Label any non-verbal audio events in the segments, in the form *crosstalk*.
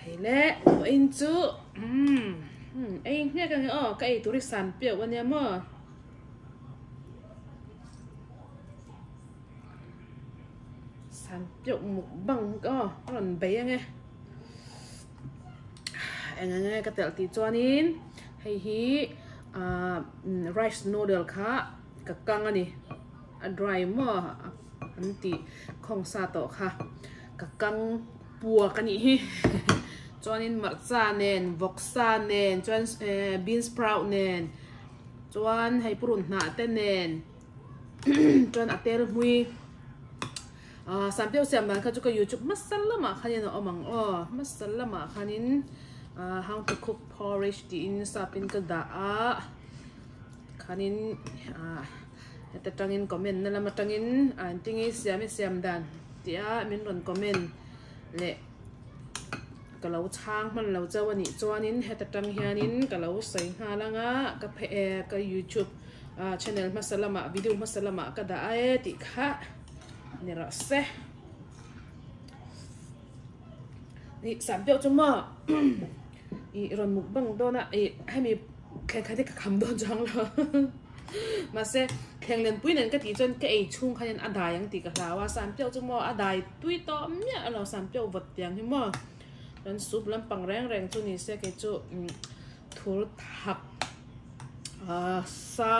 hay lẽ anh chú anh nghe cái ờ cái tụi sản biểu anh em mà sản biểu một bằng ờ còn bé nghe anh nghe cái tel tí cho nín hay hi à rice noodle khá cái căng anh đi dry mà anh tí không sa tổ khá. Cái căng bùa cái nhỉ *laughs* chuanin marcha nen voksa nen chuan eh, bean sprout nen chuan hei purun hna te nen *clears throat* chuan ater hui à ah, sampiao siam ban kha chu ka youtube. Masalama khanin omang o. Masala ma khanin ah, how to cook porridge ti in sapin ka da a. Khanin ah, a ta tangin comment na lama tangin an tingi siam siam dan tia min ron comment le ka lo chang man lo chaw ani chuanin heta tang hianin ka lo sei nga langa ka phe eh, ka youtube ah, channel masalama video masalama ka da ai ti kha, ni ra se. Ni sam pyo chuma *coughs* i ron muk bang do na i hai mi khen khai ka kham do jang lo. *laughs* Mà sẽ khen lên bui nên cái tí chân cái ấy chung khai nhân đài yang tí cả là wa. Sam pyo ăn đài tuy to mía là sản biểu vật tiếng hi mà dan sup lam pang reng reng chu ni se ke chu thur thak ah, sa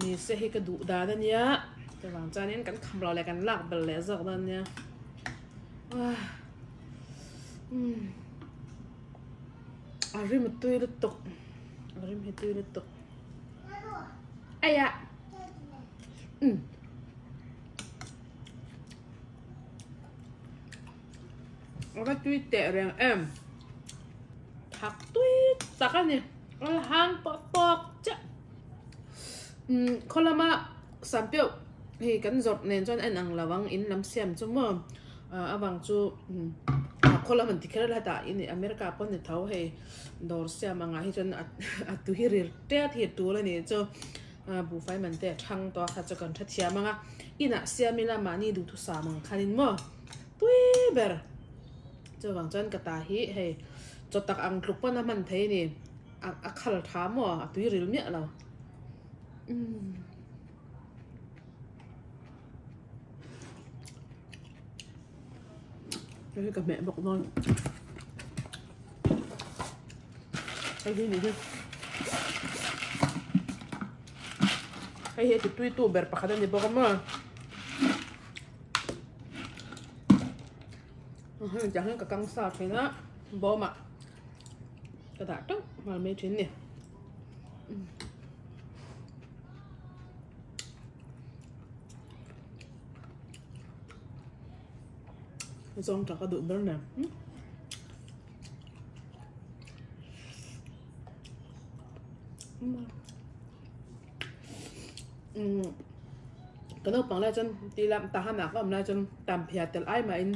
ni se hi ka du da da nia te wang chan in kan kham lo le kan lak bel le nha, à, um a rim tui lu tok a rim hi tui lu tok Orang Twitter yang M. Hak tweet, takkan ya? Alhan popok, cak. Hmm, kalau mak sampai thì cần dọn nên cho anh ăn là vắng in làm xem cho mà à vắng chú khó là mình thì khá là in America pon để thau he dor xem mà ngay cho anh à tôi hiểu được thế thì đủ rồi nên cho à bù phải mình để to kha cho kan thiết xem mà in à xem mình là mà ni đủ thứ sáu mà khá cho vàng chân cái ta hi hay cho tắc ăn lúc bao năm mình thấy nè. Ăn ăn khal thám mà tuy rìu miệng nào cái cả mẹ bọc non. Cái gì này cái gì thì tuy tu bер pakada ni bọc mà. Jangan ke kang sa kena bawa mak ke tak nè, mal me chin ni Zong tak ada berna. Hmm. Cái nó bằng lại chân đi làm ta ham nạc làm lại chân tạm biệt từ ai mà in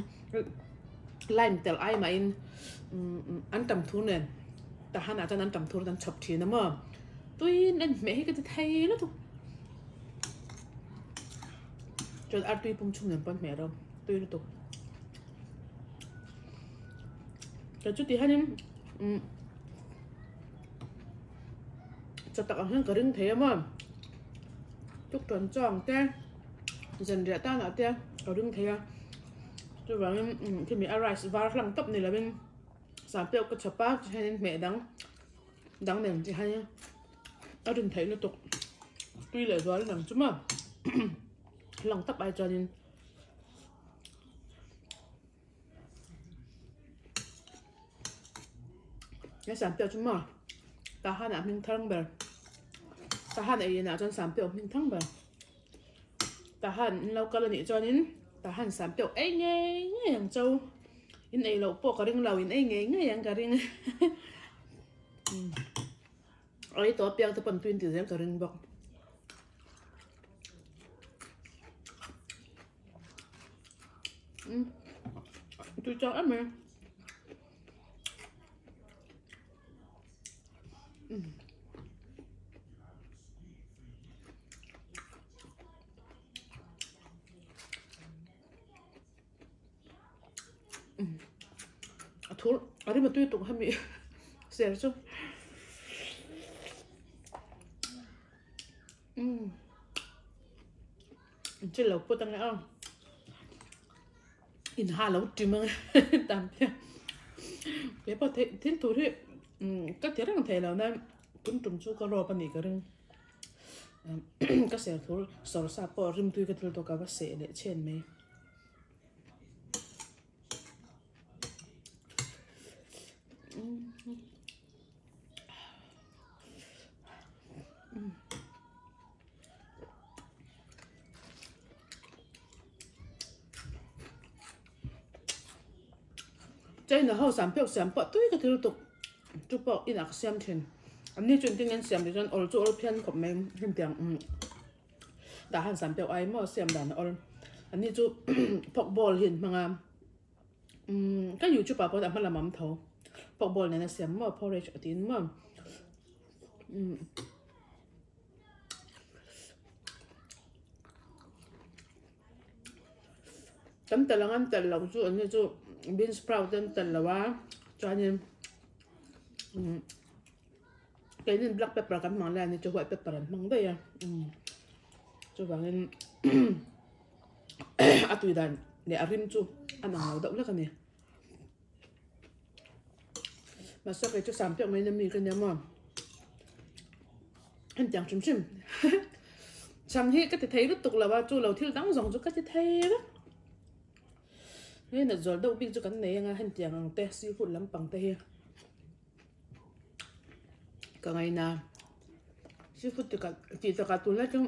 lime tel ai mà in ăn tầm thu nè ta hana chân ăn tầm thu tan chọc thì nó mà. Tôi nên mẹ cái thay nó thôi. Cho ăn tôi bung chung nè bún mẹ đâu. Tôi nó thôi cho chút thì hai em cho tao hơn cái rừng thế mà. Chút tuần tròn te. Dần rẻ ta là te. Cái rừng thế à à tôi bảo em ừ, thì mình rice vào lần cấp này là bên sản tiêu cái chapa hay nên mẹ đắng đắng này thì hay nhá ở trên thấy nó tục. Tuy là gió làm chứ mà. *coughs* Lòng tập ai cho nên? Cái sản tiêu chứ mà. Ta hai nạp mình thăng bờ. Ta hai này nạp cho sản tiêu mình thăng bờ ta hai lâu cơ là nhị cho nên tao han sam tiêu ấy nghe nghe hàng châu in ấy lẩu po ka ring lẩu in ấy nghe nghe hàng ka ring. *laughs* Ấy tao piang tao pan twin ti zem ka ring bọc tôi cho em mà thur ari ma tu tu ha mi um chỉ lâu bút tăng nữa in hà lâu tìm mà *laughs* ừ. *laughs* tạm thế bé bảo thế thiên thủ thì ừ, các thế rằng thế là nên cũng trùng chú có lo bên này cái rừng. Ừ, *clears throat* các xe thủ sầu sao, bỏ rim tui cái thứ đó các bác sĩ để trên mấy siam pek siam pa tui ka thil tuk chu pa in ak siam thin ani chun ting en siam ni chon ol chu ol phian khop meng, him tiang um mm. đã han siam pek ai mo, siam dan anh đi chu pok bol hin, manga. Mm, um cái youtube chu pa pa mắm ma lamam tho pok bol ne na siam mà porridge ở atin mà um mm. tam talangan tal chú anh đi chu bên bean sprout tên tần là quá cho nên ừ. cái nên black pepper cái lại nên cho white pepper mong đây à. Ừ. Cho bạn nên à tùy đàn, để arim chu. Ăn nào động lắm này mà sao cái cho sắm tiệm mấy năm mì cái nhà mà. Anh chẳng chim chim. *laughs* Sắm hết cái thấy rất tục là ba, chu lầu thiếu đắng dòng cho cái thấy đó nên là giờ đâu biết cho cái này nga hình tiếng tê siêu phụ lắm, bằng tay cái ngày nào siêu phụ tự cả, chỉ tự cả tuần *coughs* là chung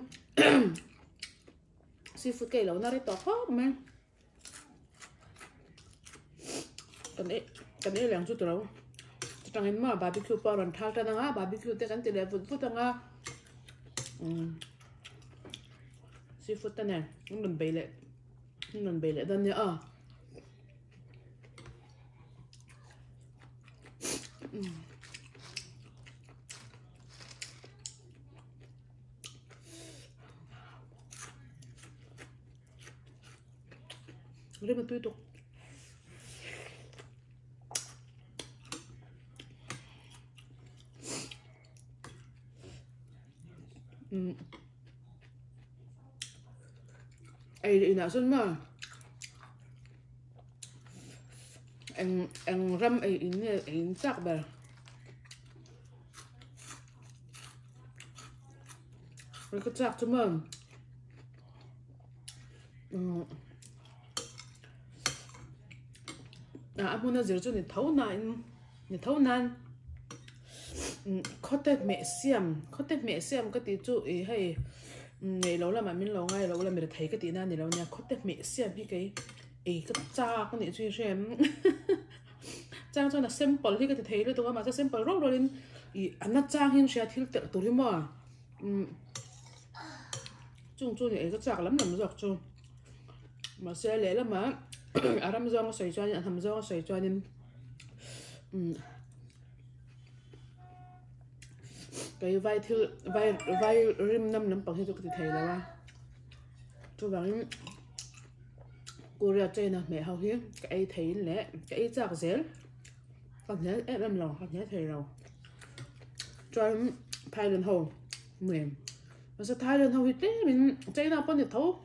siêu cái lâu to khó mà. Cái này cái này làm chút đâu chẳng hạn mà barbecue bao lần thao ra nga barbecue thế cái tiền phụ phụ nga siêu phụ thế này nó đừng bể lệ nó đừng bể lệ đơn nhá à Udah betul itu. Hmm. Em em ram ay ini, ay chắc ba? Rồi cái chạc cho mầm. À anh muốn nói cho nên thấu nan nên thấu nan. Có thể mẹ xem có thể mẹ xem cái tí chú ấy hay ngày lâu là mà mình lâu ngày lâu là mình thấy cái tí nan này lâu nha có thể mẹ xem cái cái ấy cái cha cái này chú xem trang cho là simple thì cái thấy được tôi mà rất simple rồi rồi ý anh nó trang hiện sẽ thiếu tự tôi mà chung chung này cái chạc lắm, làm giọt chung. Mà sẽ lấy là mà. *coughs* À aram zong xoay cho nên ham nó xoay cho nên. Cái vai thứ vai vai rim năm năm bằng hết cái thấy là ba. Tôi bằng cô ra chơi nè, mẹ hậu hiến cái thấy lẽ, cái chắc dễ con nhớ ép em lòng, con nhớ thề lòng Cho em thay lần hồn Mềm. Và sao thay lần hồn thì tết mình Chạy nào bắt được thấu.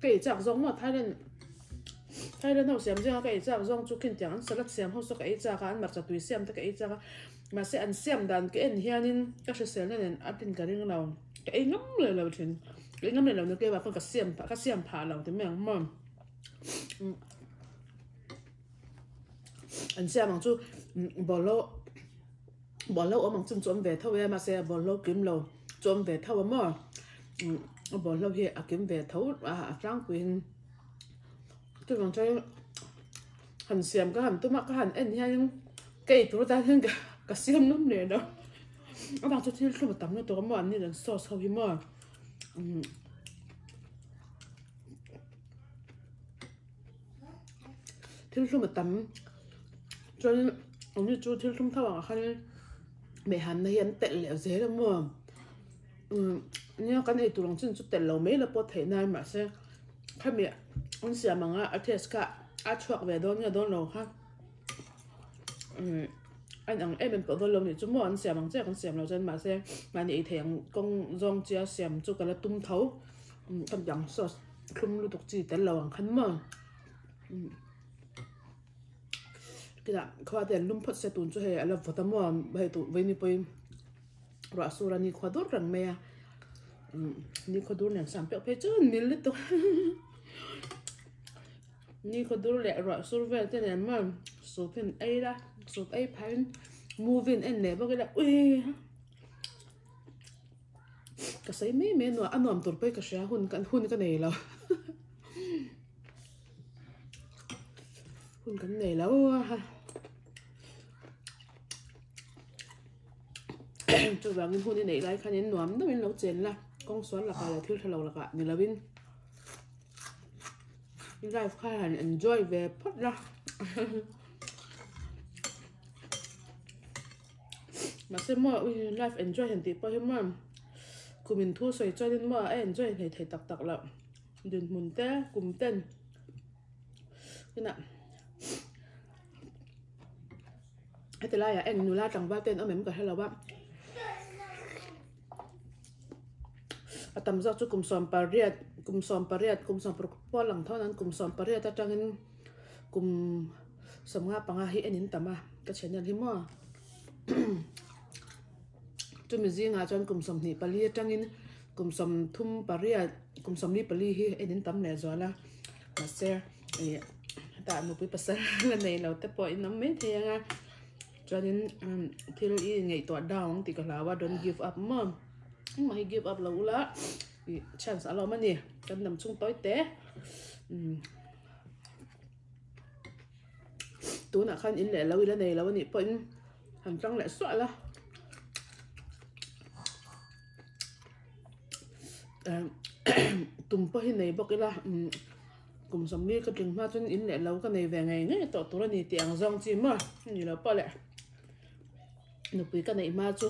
Kể chạc giống mà thay lần thay lần hậu xem ra cái chạc giống chú kinh tiếng sẽ lật xem hậu số cái chạc ăn mặt cho tùy xem tất cái chạc mà sẽ ăn xem đàn cái anh hiền nên các sự xem nên ăn tin cái riêng nào cái ngắm lời là chuyện cái ngắm lời lời nó kêu bà phân cả xem cả xem phá lòng thì mình mà ừ. ăn xem bằng chú bỏ lô bỏ lô ở bằng chân chuẩn về thâu em mà xe bỏ lô kiếm lô chuẩn về thâu mà. Bỏ lô hiện à kiếm về thâu à, à trang quyền. Tôi còn chơi hẳn xem cái hẳn, tôi mặc cái hẳn em nhưng cây tôi ta thêm cả cả xiêm lắm nè đó các bạn cho thêm lúc mà tắm nó tôi có món như là sauce sau khi mà ừ. thêm lúc mà tắm, cho nên như chú thiếu trung thao vào khăn mẹ hắn này hiện tệ lẹo dễ lắm mà. Ừ nhưng cái này tụi lòng chân chút tệ lẩu mấy là có thể này mà sẽ khai mẹ ông xìa mà ngã à, ở thế cả ở chuộc về đó nhà đó lâu ha. Ừ, anh ăn em mình có đó lâu thì chú mua ăn xìa bằng chắc ăn xìa lâu chân mà sẽ mà nhị thèn công rong chia xìa chú cái là tung thấu ừ, cầm dòng sốt không lưu tục chỉ tệ lâu ăn khăn mà. Ừ cái đó khoa tiền lum phát sẽ tồn cho hệ là vật mà hệ tụ, với ni bơi rõ số này khoa đốt rằng mẹ ni khoa đốt này sản phẩm chứ ni lít tụi *laughs* ni khoa đốt lẹ rồi sau về thế này mà số tiền ấy đó số ấy phải mua viên em này bao cái là ui. Cái say mấy mấy nó ăn nằm tụt bay cái xe hun cái hun cái này là hun cái này là ha cho rằng cái hun này lại khá nên nóm đó mình nấu chén là con xoắn là cái là thiếu thằng là cái mình là bên mình lại khá là enjoy về pot ra. *laughs* Mà xem mọi người life enjoy hiện tại bao nhiêu mà. Của mình thua xoay cho nên mà enjoy thì thấy tặc tặc lắm. Đừng muốn té cùng tên. Thế nào? Cái thứ lại à? em nula chẳng ba tên ở mấy cái là bạn à tầm giờ cho cùng pariat cùng xóm pariat cùng xóm pro lang thon an cùng xóm pariat ta trang in cùng nga panga hi enin tama ka channel hi mà cho mình riêng à cho cùng sầm ni pali trang in cùng thum pariat cùng sầm ni pali hi enin tam le zo la mà xe ta một cái pasal là này là tập bội nắm mấy thì à cho nên thì ý ngày tọa down thì cái là don't give up mom nhưng mà hi give up lâu la chance alo mà nè cần nằm chung tối té. Tú nà khăn in lẻ lâu in này lâu nè bên hẳn trăng lại xoạ à, *coughs* la tùng bơ này bọc cái là cùng sống đi cái trường ma chân in lẻ lâu cái này về ngày ngay tổ tú là nè tiền rong chim mà, như là bơ lệ nụ quý cái này ma chú.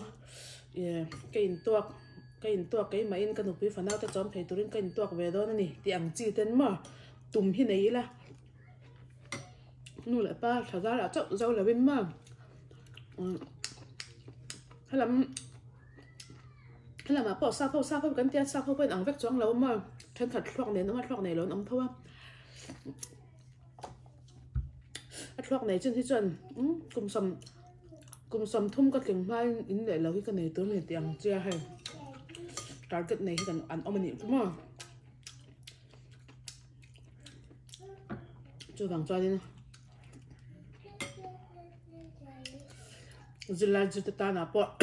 Cái in toạc cái in tuak cái mà in cái nụp pi fa na ta chọn thấy turin cái in tuak ve đó này, tiếng chi tên mà tùm hi nei la nu ba, pa ra là la rau là bên mà. Ừ. Hay là hay là mà bỏ sao không sao không cần tiền sao không bên ăn vét choáng lâu mà. Thân thật loạn này nó mà loạn này lớn ông thôi thoạc này trên thị chân, ừ, cùng sầm cùng sầm thum cái kiểu mai in để lâu cái này tôi mình tiền chia hay target này cần ăn ông mình cũng *coughs* mà cho vàng cho đi nè zilai zu ta na po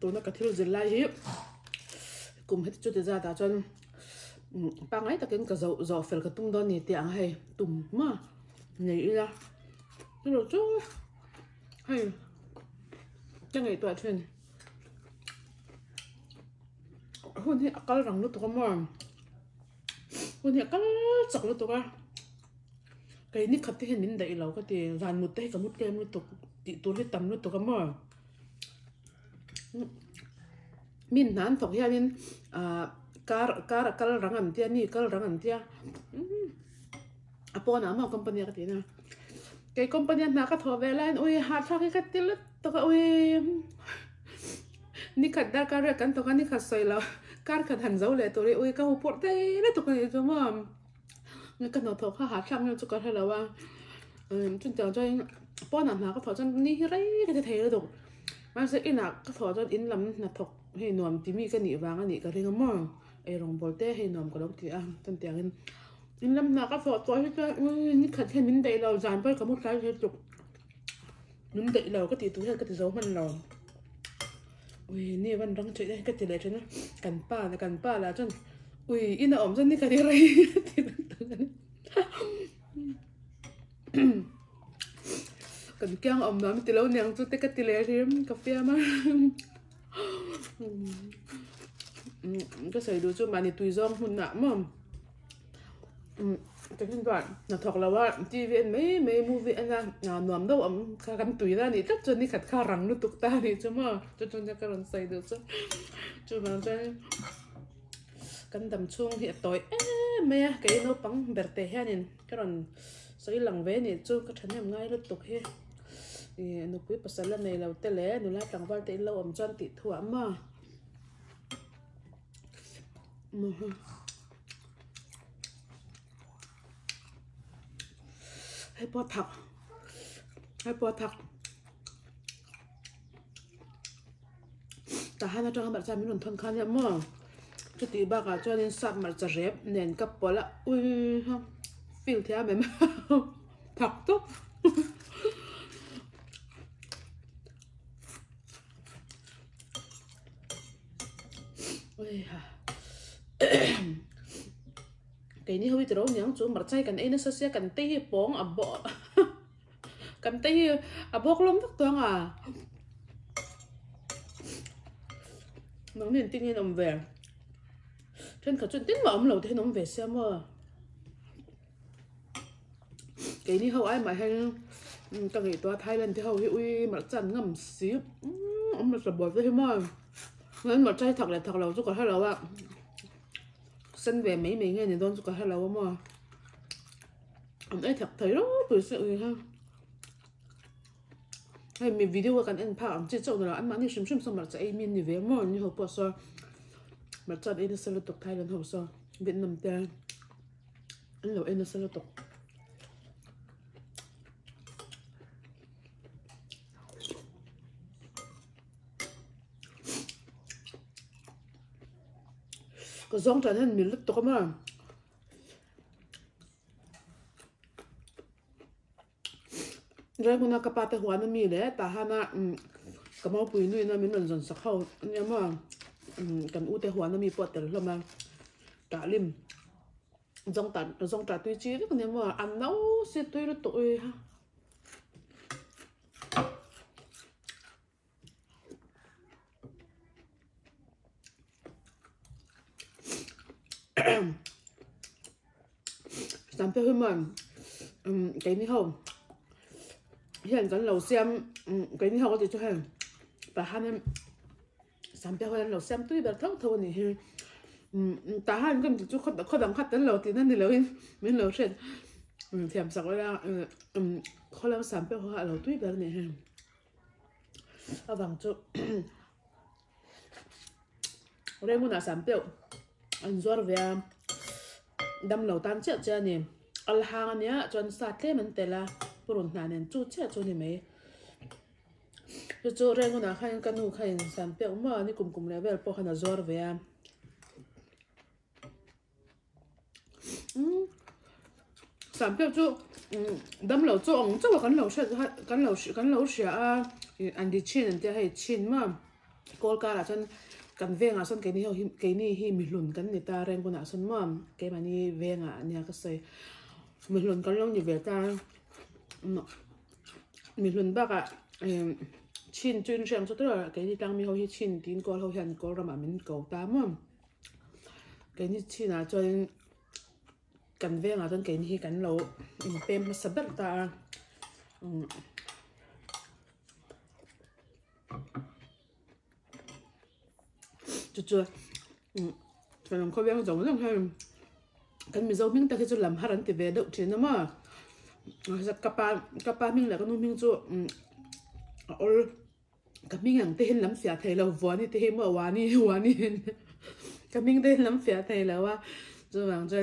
to na ka thil zilai hi kum het chu te za ta chon pa ngai ta ken ka zo zo fel ka tum don ni ti ang hai tum ma nei la tu chu hai chẳng ngày tuổi thuyền hôn thì akal răng lúc tụi mà hôn thì akal chọc lúc tụi cái ní khát thì hình nín đầy lâu cái thì dàn một tay cả một kem lúc tụi tị tụi hết tầm lúc tụi mà min nan thọc ya min à car car kal răng am tia ni kal răng am tia apo na ma company cái na cái company na ka tho ve line oi ha tha cái cái til to ka oi ni khat dar ka thần kan to tôi ni khat cao la kar khat han zau le to người cần ka hu khá te le nhưng tôi có thể là ni chuyên no cho anh ha tham yo có ka cho po na na cái thế le to mà sẽ ina có tho cho in lam là thok he nuam tí mi ka ni wang ani ka ringa ma ai rong bồi tê hay nuam ka lo thì à, a tan tiang in. In lam ừ, có ka cho to cho ka ni khat thế min đầy lâu dài pa ka mu sai he chuk min dei lâu ka ti tu hay cái ti giấu mình lo ui ni van răng chơi đây, cái tiền này cho nó cần pa là cần pa là chân ui ina om cho ni cái đi cái *laughs* thì *coughs* cần kiang om nó tỷ lâu nhang chút cái tiền này thì cà phê mà. *coughs* Ừ, ừ, cái sợi đồ cho mà thì tùy do hun nạ mà. Ừ. cái hình đoạn là thuộc làว่า TV ไม่ไม่ movie อันนั้นงานนวมด้วยอ่ะกันตุยแล้วนี่จนนี่ขัดข้ารังนุตุกตานี่ใช่ไหมจนจนจะการันใส่ดูซะจนมันจะกันดำช่วงที่ต่อยเอ๊ะไม่อ ะ cái nó bằng bẹt hay bò thọc hay bò thọc ta hana tanga mar cha min thon khăn ya mo chu ti ba cho nên sap mar cha rep nen bò pola ui ha phiêu thia mà, thọc to ui ha cái này hơi trâu nhang chú mặt chay cần ấy nó sẽ sẽ cần tây bóng à bộ. *laughs* Cần tây à bốc lắm tất toang à. Nó nên tin nhiên ông về. Trên cả chuyện tin mà ông lâu thế ông về xem mà cái này hậu ai mà hay ừ, tăng nghĩ toa Thailand thì hậu hiệu uy mặt chân ngầm xíu ừ, ông là sập bò với mà nên mặt chay thật là thật lâu chú có hay lâu ạ sinh về mấy mấy ngày thì tôi có hello lâu mà ông ấy thật thấy đó bự sự ha. Hay mình video kan en pa am chi chau na an mani shim xem sam mar cha ai min ni ve mo ni ho po so mar sẽ là tục thay tok hộp ho Việt Nam ta anh lo sẽ là tục. 그 có giống trở mình lúc tốt mà rồi mình cặp tay hoa hoàn mi đấy ta hana cái máu bùi nuôi nó mình lần dần sắc hậu nhưng mà cái u tế hoàn mi bớt rồi mà cả lim giống ta giống ta tuy chi nhưng mà ăn nấu sẽ tuy là tội ha là um, cái này không hiện dẫn lầu xem um, cái này không có gì cho hàng. Và hai em bia human lầu xem tuy là thâu thâu này ha ta hai cái chú khó khó đẳng khát đến lầu thì nên thì lầu in mình lầu trên. Thèm sặc là khó làm bia hoa lầu tuy là này. Ha ở vòng chỗ đây muốn là sampai anh zuar về đâm lầu tan chết cho nè al hang nhá chuan sa thế mình tela purun na nên chu che chu ni mai chu cho rồi ngona khai cái nu san pe ma ni kum kum level po khana zor ve um san pe chu đâm lâu cho ông cho cái lâu sẽ cái lâu cái lâu sẽ à anh đi chin anh đi hay chin mà call cả là chân kan venga son ke ni ho ke ni hi mi hlun kan ni ta reng kuna son mom ke mani venga nia ka sei mình luôn có long như ve ta. Mình luôn bác ạ chín chín xem cho so tra ke ni tang mi hầu hi chín tin có hầu hiện có ra ma min tám ta cái ke chín chin cho chon kan venga ton ke cái hi cần lo mình pem sa ber ta. Chú chú ừ. phải làm khó béo giống giống hay cái mình dâu mình ta khi chu làm haran thì về do trên nó mà. Rồi kapa ba các ba mình là cái nông mình ang te cái mình hàng thei lắm phía thầy là vua ni tên mà vua ni vua ni cái mình tên lắm phía thầy là wa chú wang cho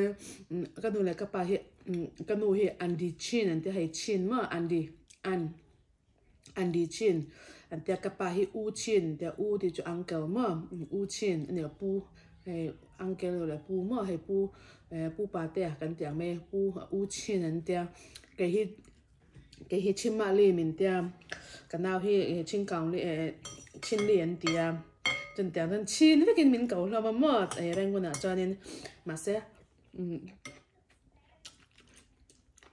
cái la là hi ba hi cái đi chin an te hay chin mà andi đi andi đi chin anh ta cái hi u chin te u thì cho uncle mà u chin ne pu, hay uncle là pu mà hay pu pu bà ta cái tiếng mẹ pu u chin anh ta cái hi cái hi chim mà li mình ta cái nào hi chim cao li chin liền anh chân tiếng chân chin cái mình cầu là bao mà ai rằng cái nào cho nên mà sẽ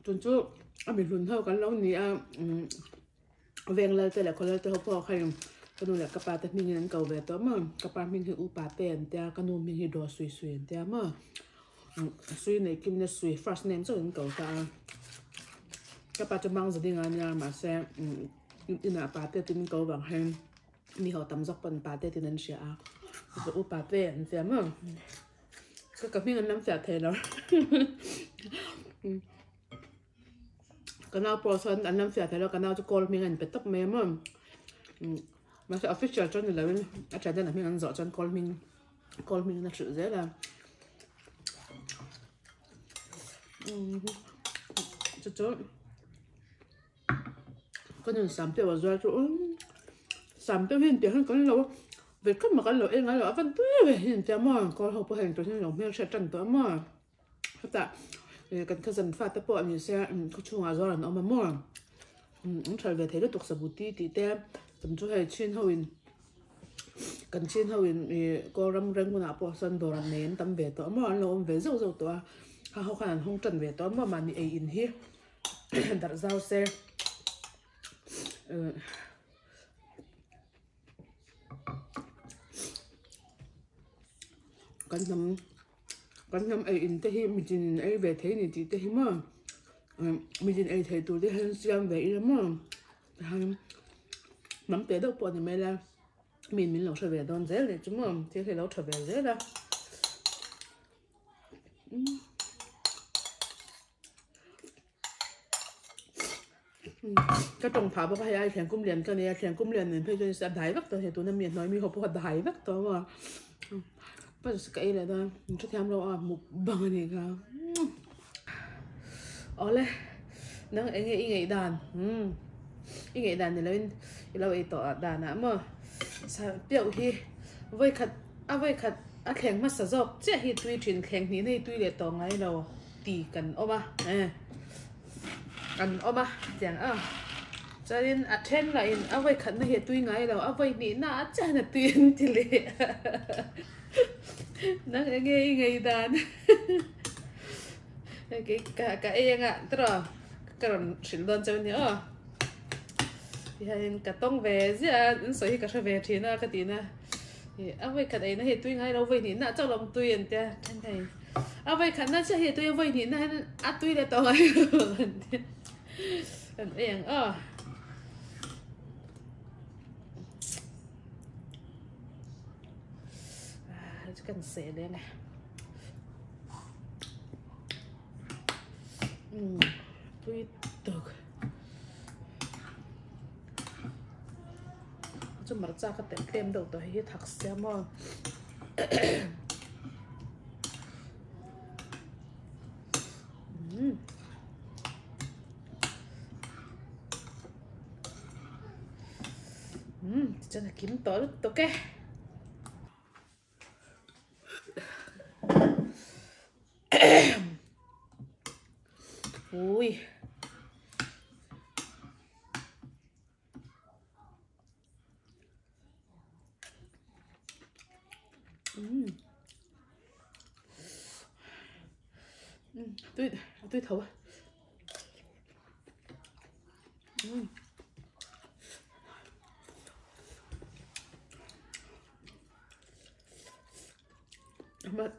chuẩn chú à mình luôn thôi cái lâu này um, veng la te la ko la te ho po khaim kanu la kapa te min nan kau ve to ma kapa min hi u pa pen te kanu min hi do sui sui te ma sui nei kim ne suy first name cho in kau ta. Kapa te mang zadi nga nya ma se ina pa thì mình kau bằng hen mình học tâm zok pan pa te tin an sha a u pa pen te ma ka ka min nan lam sa te lo cái nào person ăn năm việc thì nó cái nào cho call mình ăn biết tập mềm mà mà sẽ official cho nên là mình ở trên đây là mình ăn rõ cho call mình call mình là sự dễ là ừ. cho cho cái này sắm tiêu rồi chỗ sắm tiêu hiện tiền cái lâu về cấp mà có lâu em nói là vẫn tươi về hiện tiền mà có học bộ hành cho nên là mình sẽ trần tới ừ, mà ta kan cousin fa ta po mi se ko chunga zo ran oma mo hai chin hoin kan chin hoin e ko ram rang na po san do ran nen tam ve to mo an lo ve zo zo to ha ho khan hong in *coughs* hi dar zau se kan nam kan nam ai in te hi mi jin ai ve the ni jin ai the tu te han siam ve i ma han nắm tế đâu bỏ thì mày là mình mình lâu trở về đón dễ để chúng mà thì khi lâu trở về dễ là ừ. cái trồng thảo bao hay ai thèm cung liền cái này thèm cung liền nên phải cho sẽ đại vắt tôi thì tôi nên miền nói mi học học đại vắt tôi mà. Ừ. Bây giờ cái này đó mình cho thêm đâu à một bằng này cả. Ừ ở đây nắng anh ấy ngày đàn. Ừ. Ý ngày đàn này lên lâu ấy tỏ đàn à mà sao biểu hi? Với khát à với khát à khen mà sao dọc. Chứ hi tuy chuyện khen ní này tuy để tỏ ngay đâu tì cần ô ba, à cần ô ba, chẳng à cho nên à trên lại à với khát này hi tuy ngay đâu à với ní na chắc là tuy thì lệ. Ấy ngay ngay đàn. *laughs* cái cả cái em ạ. Tức là cái lần chuyển đơn cho mình nhớ hai cả tông về gì à nên sở hữu cả sẽ về thì nó cái tí na à vậy cái đấy nó hiện tuyên hay đâu vậy thì nó cho lòng tuyên anh ta anh thầy. À vậy cái nó sẽ hiện tuyên vậy thì nó *laughs* ờ. à tuyên là tông ấy anh em à cần sẽ đây này ừ, tuy được 좀 말자 그때 땜도 또 해, 닭새 뭐 음. 음, 진짜 느낌 떠, 어떡해? ui 음. 음, tôi tôi thấu 음. 엄마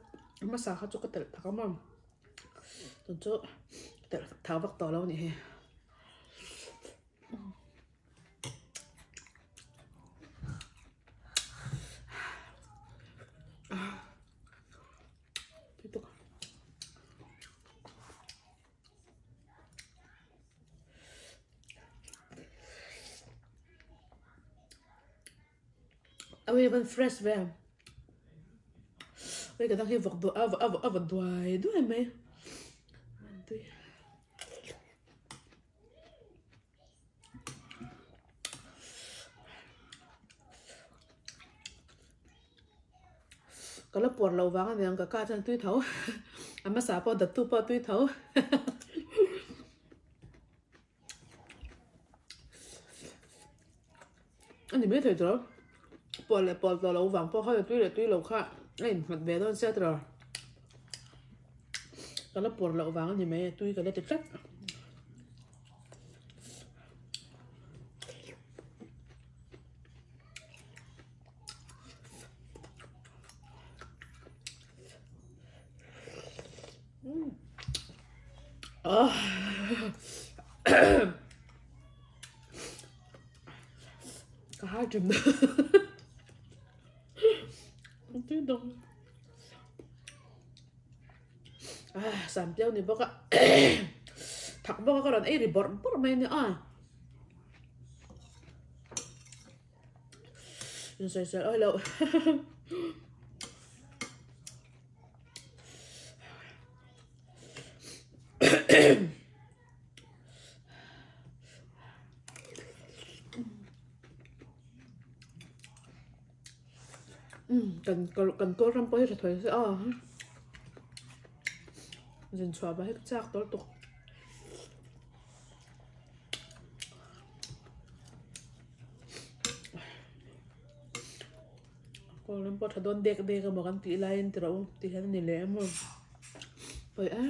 엄마 사가 tháo vắt tỏ lâu nhỉ أو يبان فريش بقى ولكن داخل فوق دو أف أف أف دواي دواي مي دواي ปวดเราวังอันเดียงกับกาจันตุ้ยเท้าอันมาสาปอดัดตู้ปอตุ้ยเท้า anh thì biết thầy rồi bỏ lại bỏ vào lẩu vàng bỏ hơi tuy là tuy lẩu khác này mặt bé thôi sẽ rồi cái lớp bỏ lẩu vàng thì mẹ tuy cái lớp chắc chất 아. 아, 좀. 좀 너무. 아, 쌈 tiêu này bác ạ. thak bo ka ron ei ri bor bor mai ni a in Ừ, cần cần cần tôi răm bơi thì thôi, sẽ à dần xóa bài hết chắc tối tục. Còn lần bớt đón đek đek mà kan tị lại thì đâu tị hết nè lẽ mà. Vậy á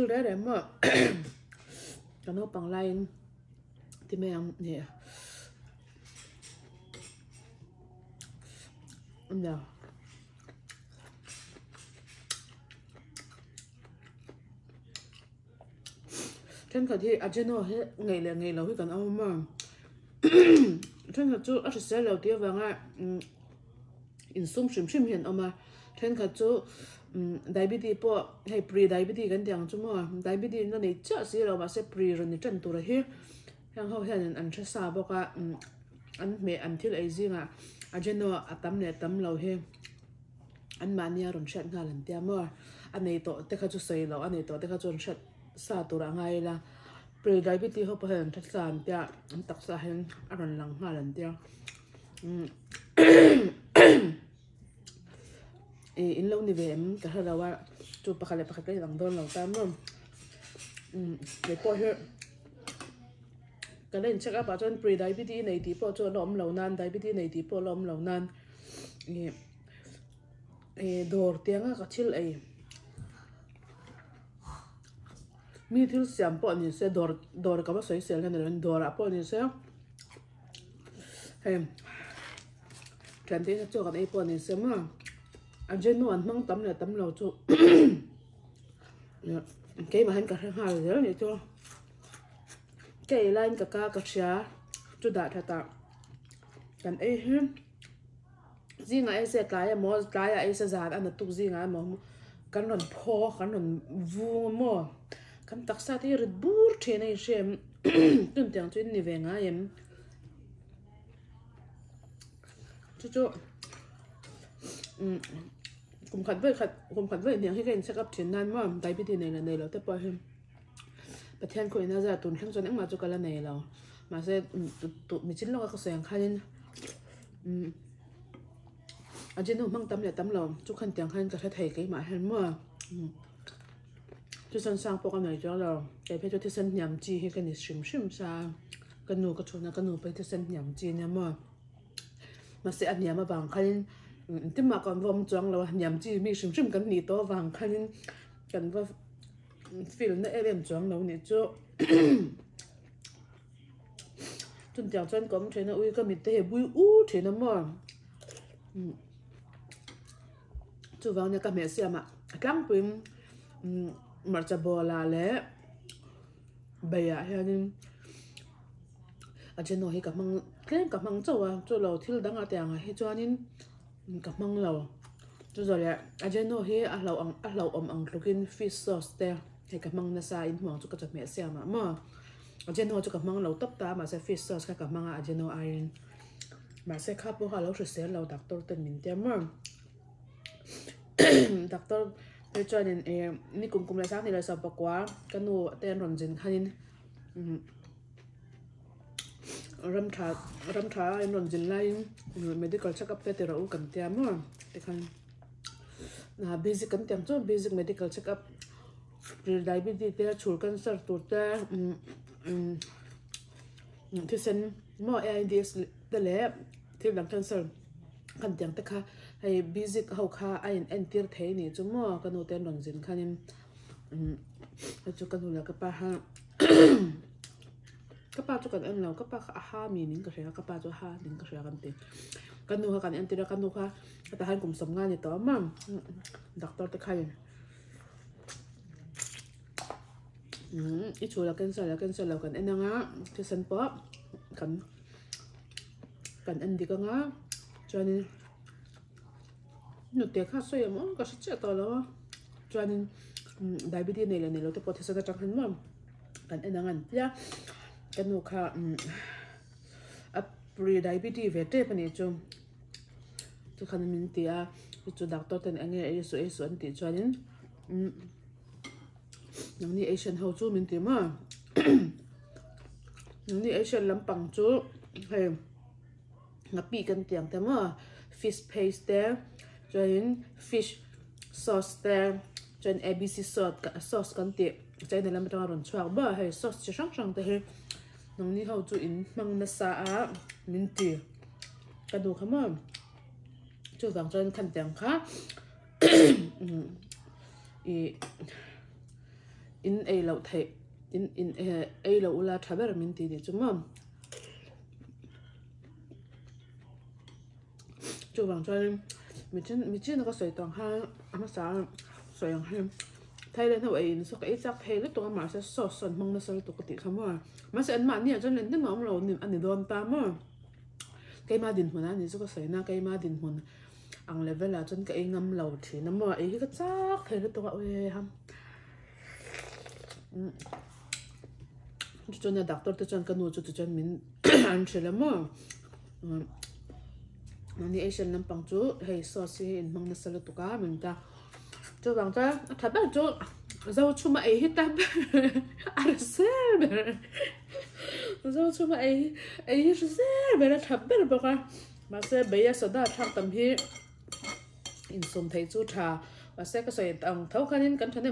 chill đấy đấy mà cái nó bằng line thì mẹ em nè nè trên cái thì à trên nó hết ngày là ngày lâu hết cần ông mà trên cái chỗ ở sẽ lâu tiêu vàng à in sum sim sim hiện ông mà trên cái chỗ diabetes po hay pre diabetes kan tiang chu mo diabetes na nei cha si lo ma se pre ron ni chan tu ra hi yang ho hian an tha sa bo ka an me an thil ai zinga ajeno atam ne tam lo he an mania ron chat nga lan tia mo an nei to te kha chu sei lo an nei to te kha chu chat sa tu ra ngai la pre diabetes ho pa hen tha sa an tia an tak sa hen aron lang nga lan tia in lo ni ve em ka hra wa chu pakha le pakha ke dang don lo lâu tam um le po he ka len check up a chon pre diabetes nei ti po chu lom lo nan diabetes nei ti po lom lo nan. E e dor tianga ka chil ấy, mi thil siam po ni se dor dor ka ba soi sel hen dor a po ni se hem kan te chu ka ei po ni se ma anh trên nó anh măng tấm là tấm lầu chú *coughs* cái mà anh cả hai hai rồi này cho cái là anh cả cả cả xia chú đã thật tạm. Cần ấy hết gì ngay sẽ cái à, à, mà cái ấy sẽ giả anh tụ gì ngay mà cần còn phô cần còn vu mà. Cần đặc sắc thì rất bur thế này xem *coughs* tuần tiếng chuyện này về ngay em. Ừ chú chú cũng khát với khẩn cũng khẩn với những cái check up trên nan mà đại bị này là này là tiếp bao hem bà thiên khối na ra tuần hàng cho những mà cho cái là này là mà sẽ tụ mình chính lo cái sáng khai nên à trên nó mang tấm là tấm lòng chúc khăn tiếng khăn cái thầy cái mà hen mà cho sẵn sang bộ cái này cho là cái phải cho thiết sinh nhầm chi hay cái này xìm xìm sa cái nụ cái chỗ nào cái nụ phải thiết sinh nhầm chi nha mà mà sẽ ăn nhầm mà bằng khai tim mà còn vòng choang lâu, nhầm chi mi sinh, sim cần nỉ to khăn, khan cần va feel na em choang lâu nỉ cho chân chào chân kom thena nó uy mi mình he bui u thena mo chu wang ne ka me mà ma tlang là lẽ, bây giờ baya hianin a chen no hi măng, mang măng châu à chawa chu lo thil à, tiang a hi cảm ka lâu, lo chu zo ya a jen no hi lâu ông ang a lo fish sauce te he cảm mang nó sai, in huang chu ka chak me mà, ma ma a jen no chu ka mang lo fish sauce cái cảm mang à jen no iron. Ma se kha ha lâu sẽ xem lâu doctor tên mình te mà, *coughs* doctor tôi cho nên em, ni cùng cùng la sáng thì la sa pa quá, cái nu tên ron jin khanin ram tha in ron jin lai medical check up te ro kan te mo. Te khan na basic kan tem chu basic medical check up pre diabetes te chul cancer tur te mm, mm, mm, ti sen mo AIDS de le ti lung cancer kan tem te kha. Hai basic ho kha ain en tir the ni chu mo kanu te ron jin khanin chu kanu la ka pa ha. Các bạn cho cần em nào các bạn ha mi nín cái gì các bạn cho ha nín cái gì kan tin kan nu ha kan em tira kan nu ha ta han kum som nga ni to, ma, doctor te khai ừ mm, ít chú là cancer là cancer là cần em nga cái sen po cần cần em đi cái nga cho nên nụ tiệc khác xoay mà có sức chết to đó cho nên đại diabetes này là này là tôi có thể sẽ chắc hơn mà cần em nga ăn kanu kha mm, a pre diabetes ve te pani chu. Chu khan min ti a chu doctor ten ange e so e so an ti chuanin. Mm. Nang ni asian ho chu min ti ma. *coughs* Nang ni asian lampang chu he ngapi kan tiang te ma. Fish paste te chuanin fish sauce te chuan abc sauce sauce kan ti. Chai na lam ta ron chuak ba he sauce chi sang sang te he. Nong ni hau chu in mang na sa a min ti ka du khama chu wang chen khan tiang kha i in a lo the in in a lo ula thaber min ti ni chu ma chu wang chen mi chen mi chen ko soi tong ha ama sa soi yang hem thay lên hậu ấy số cái chắc thay lúc tụi mà sẽ sọ sần mong nó sẽ tụi cái không mà mà sẽ ăn mặn nhỉ cho nên đến ngóng rồi niệm ăn đòn ta mà. Cái mà đình hồn anh số cái sấy na cái mà đình hồn? Ang level là cho cái ngâm lâu thì nó mà ấy cái chắc thay lúc tụi ơi ham. Ừ. Cho nên doctor tôi chân cái nuôi cho tôi chân mình ăn *coughs* chơi lắm mà. Nani asian lam pang chu hei sauce in mang na sala tuka mình ta 저 bằng 답변 저 저거 cho 에이 chú 알았어 저거 ta 에이 에이 dâu 베라 답변 ấy 마세 베야 서다 thật bera baka mà sẽ bây giờ sada thằng tầm hi in sum thấy chú thà và sẽ có sợi tầng thấu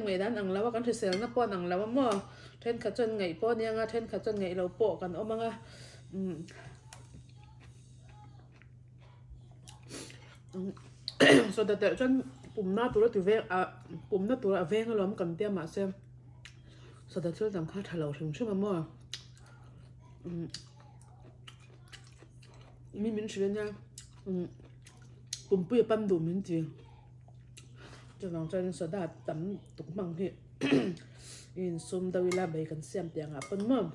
ngày đàn ăn lâu cẩn thận trên khát chân ngày pon nha trên khát chân ngày lâu po cần ôm nga. Ừ. Ừ. *coughs* So that the chân pum na tu nát tôi a pum na tu a veng lom kan tia ma se so da thil dam kha thalo thum chuma mo. Mm. Mình min chwe nya cho nang chen so da tam tuk mang *coughs* in sum da wila bai kan siam tiang a pon mo.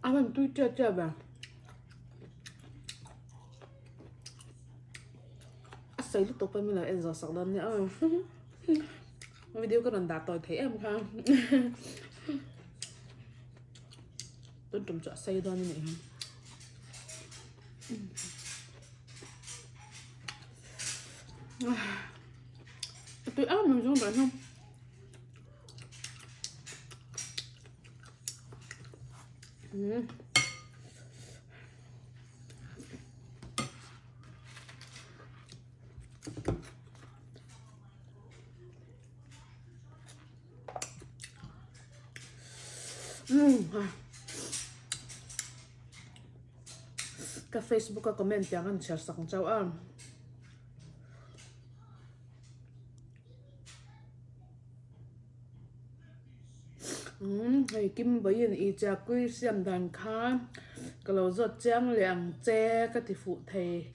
À mình tôi chơi chơi vào xây lúc tục bên mình là em giờ sọc đơn nữa video có lần đạt tôi thấy em không? *laughs* Tôi trùm chợ xây đơn như này *sighs* tôi áp mình xuống vậy không? Mm-hmm. À. cả Facebook ka comment yang an share sang chau am. Mm, hay kim bởi yên ý cha quy xem đàn khá. Cả lâu giọt trang liang che các thị phụ thầy.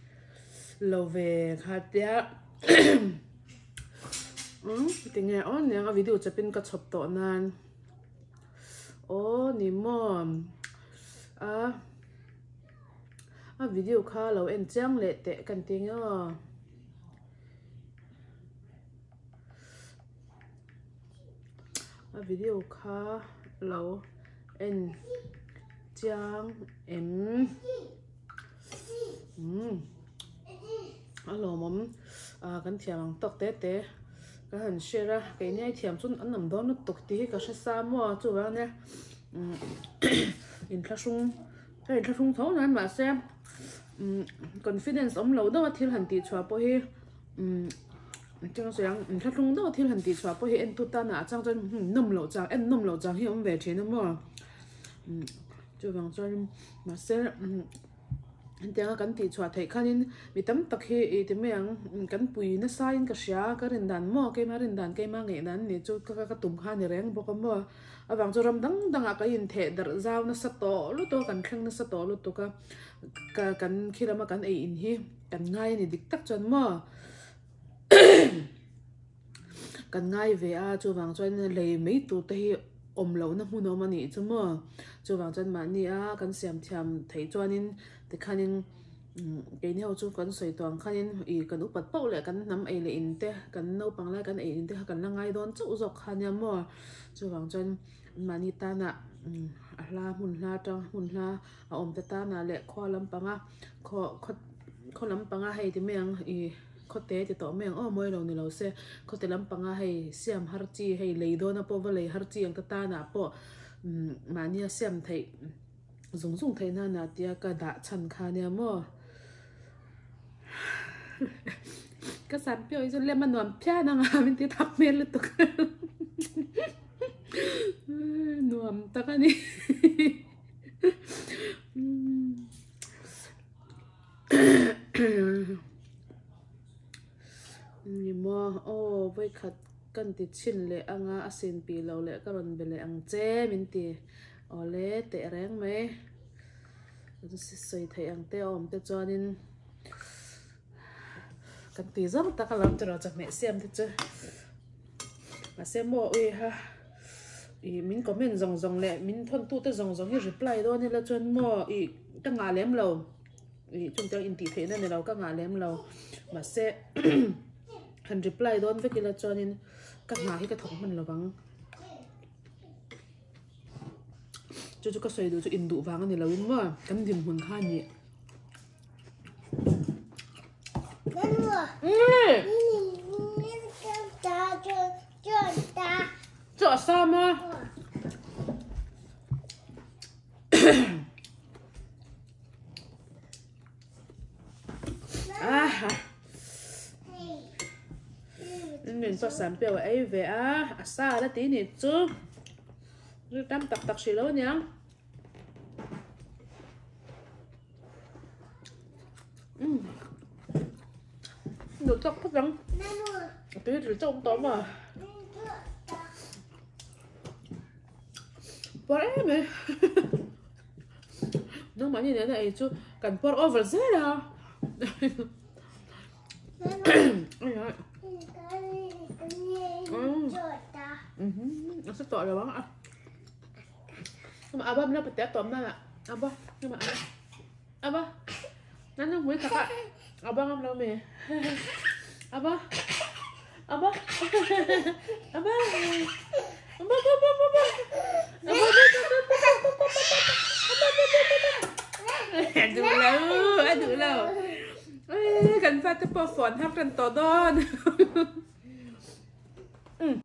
Lo ve kha tia um ti nghe on yang a video chapin ka chop to nan o ni mom a a video kha lo en chang le te kan ting a a video kha lo en chang em alo mom a kan thiam tóc te te ka han share ke ni thiam chun an nam don tuk ti ka sha sa mo chu wa ne in thla sung, cái thla sung tho nan ma se confidence om lo do thil han ti chwa po hi chẳng sayang thla sung do thil han ti chwa po hi em tu ta na chang chen num lo chang en num lo chang hi về ve nữa mo chu wang chuan mà se tiếng kan ti chua thei khanin. Mi tam tak hi e mấy anh kan pui na sai anh ka sha ka rin dan mo, ke ma rin dan ke ma nge dan ni chu ka ka tum kha ni reng bo ka mo awang chu ram dang dang a ka in the dar zaw na sa to, lu to kan khleng na sa to, lu to ka ka, kan khirama kan e in hi, kan ngai ni dik tak chon mo. *coughs* Kan ngai ve a, chu wang chuan lei mei tu te hi om lo na hmu no ma ni chu mo. Chu wang chuan ma ni a, kan siam thiam thei chuanin ti khanin cái nhau chu kan soi tuang khanin i kan upat pau le kan nam ei le in te kan no pang la kan ei in te kan la ngai don chu zok khanya mo chu wang chuan mani ta na a hla mun hla tang mun hla a om ta ta na le kho lam panga kho kho kho lam panga hei ti meng i kho te ti to meng o moi lo ni lo se kho te lam panga hei siam har chi hei lei do na po va lei har chi ang ta ta na po mani a siam thei dùng dùng thấy na na tia cả đã chăn khá nè mò các sản biểu cho lên mà nuông pia na ngà mình tia thắp mê lên tục nuông ta cái này ni mo o vai khat kan anh chin le anga lâu pi các le karon bele anh che mình ti ole te reng me si soi thei ang te om te chuanin kan ti zang ta kalam tro cho me siam te chu ma se mo ui, ha. I min comment zong zong le min thon tu te zong zong hi reply do ni la chuan mo i ka nga lem lo i chung tang in ti the na ni lo ka nga lem lo ma se han reply don ve ki la cho ka nga hi ka thong man lo bang chu chu ka soi du chu in du wang ani lo in ma kan dim hun kha ni cho sao mà? à mình có sản biểu ấy về à à xa đó tí nè chứ rồi đâm tặc tặc xì lỗ nhá được chắc phát răng tí thì trông tóm mà por aí me não mas nem é isso kan por over zero *coughs* มาเอาบ้ามันเอาไปแตะต่อมนั่นแหละเอาบ้านี่มาเอาเอาบ้านั่นน้องหุ้ยค่ะเอาบ้าอับเราเมย์เอาบ้าเอาบ้าเอาบ้าเอาบ้าเอาบ้าเอาบ้าเอาบ้าดูแล้วดูแบ้วกันฟาจะปอสอนอับกันต่อดอาบ้าน